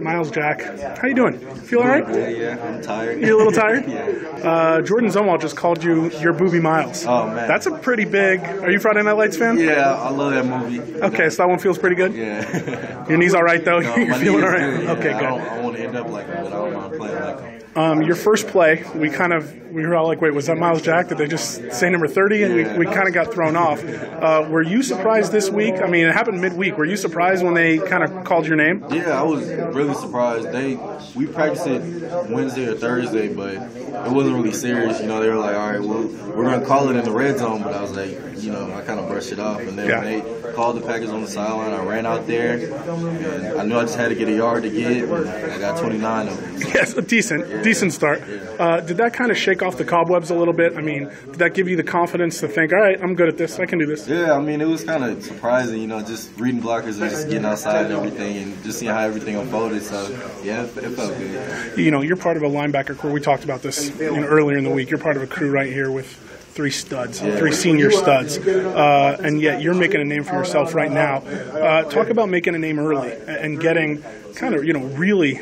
Myles Jack. How you doing? Feel all right? Yeah, yeah, I'm tired. You a little tired? yeah. Uh, Jordan Zumwalt just called you your Boobie Miles. Oh, man. That's a pretty big. Are you Friday Night Lights fan? Yeah, I love that movie. Okay, so that one feels pretty good. Yeah. Your knees all right though? No, you my feeling all right? good, yeah. Okay, I good. don't, I want to end up like him, but I don't mind playing like him. Um, your first play, we kind of we were all like, "Wait, was that Myles Jack? Did they just say number 30? And we, we kind of got thrown off. Uh, were you surprised this week? I mean, it happened midweek. Were you surprised when they kind of called your name? Yeah, I was really surprised. They we practiced it Wednesday or Thursday, but it wasn't really serious. You know, they were like, "All right, well, we're gonna call it in the red zone," but I was like, you know, I kind of brushed it off. And then Yeah. when they called the Packers on the sideline, I ran out there, and I knew I just had to get a yard to get. And I got 29 of them. Yes, a decent, decent start. Uh, did that kind of shake off the cobwebs a little bit? I mean, did that give you the confidence to think, "All right, I'm good at this. I can do this." Yeah, I mean, it was kind of surprising, you know, just reading blockers and just getting outside and everything and just seeing how everything unfolded. So, yeah, it, it felt good. You know, you're part of a linebacker crew. We talked about this you know, earlier in the week. You're part of a crew right here with three studs, three senior studs, uh, and yet you're making a name for yourself right now. Uh, talk about making a name early and getting kind of, you know, really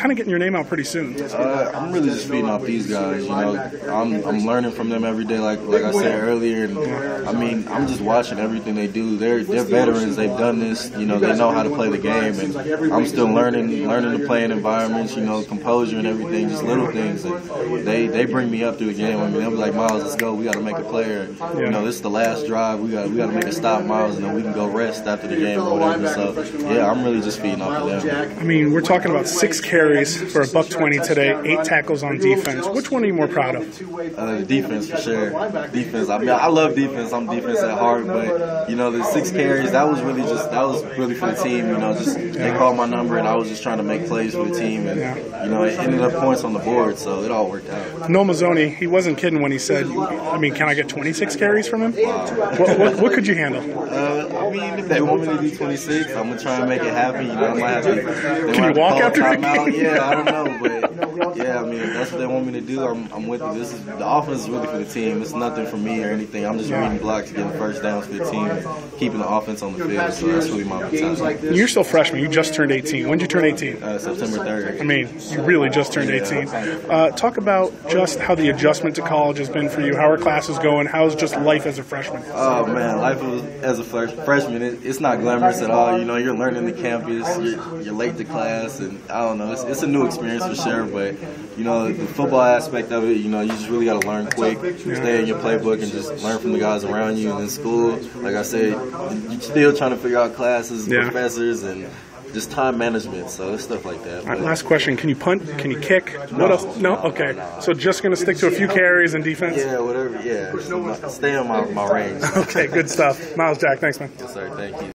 kind of getting your name out pretty soon. Uh, I'm really just feeding off these guys, you know. I'm, I'm learning from them every day, like like I said earlier. And I mean, I'm just watching everything they do. They're they're veterans. They've done this. You know, they know how to play the game. And I'm still learning learning to play in environments. You know, composure and everything, just little things. And they they bring me up through the game. I mean, they'll be like, Myles, let's go. We got to make a player. You know, this is the last drive. We got we got to make a stop, Myles, and then we can go rest after the game or whatever. So yeah, I'm really just feeding off of them. I mean, we're talking about six carries for a buck twenty today, eight tackles on defense. Which one are you more proud of? Uh, defense for sure. Defense. I mean, I love defense. I'm defense at heart, but you know, the six carries that was really just that was really for the team. You know, just they called my number and I was just trying to make plays for the team, and you know, it ended up points on the board, so it all worked out. Noel Mazzone, he wasn't kidding when he said, I mean, can I get 26 carries from him? What, what, what could you handle? Uh, I mean, if they want me to do 26, I'm gonna try and make it happen. You know, I'm have to. you to walk after the game? Yeah, I don't know, but yeah, I mean, if that's what they want me to do. I'm, I'm with it. This is the offense is really for the team. It's nothing for me or anything. I'm just reading blocks, getting first downs for the team, and keeping the offense on the field. So that's really my mentality. You're still freshman. You just turned 18. When did you turn 18? Uh, September 3rd. I mean, you really just turned 18. Uh, talk about just how the adjustment to college has been for you. How are classes going? How's just life as a freshman? Oh man, life as a freshman, it, it's not glamorous at all. You know, you're learning the campus, you're, you're late to class, and I don't know, it's, it's a new experience for sure. But you know, the football aspect of it, you know, you just really got to learn quick, stay in your playbook, and just learn from the guys around you. And in school, like I said, you're still trying to figure out classes, Yeah. professors, and just time management. So it's stuff like that. All right, last question. Can you punt? Can you kick? What else? No? Okay. So just going to stick to a few carries and defense? yeah, whatever. Yeah, stay in my, my range. Okay, good stuff. Myles Jack, thanks, man. Yes, sir. Thank you.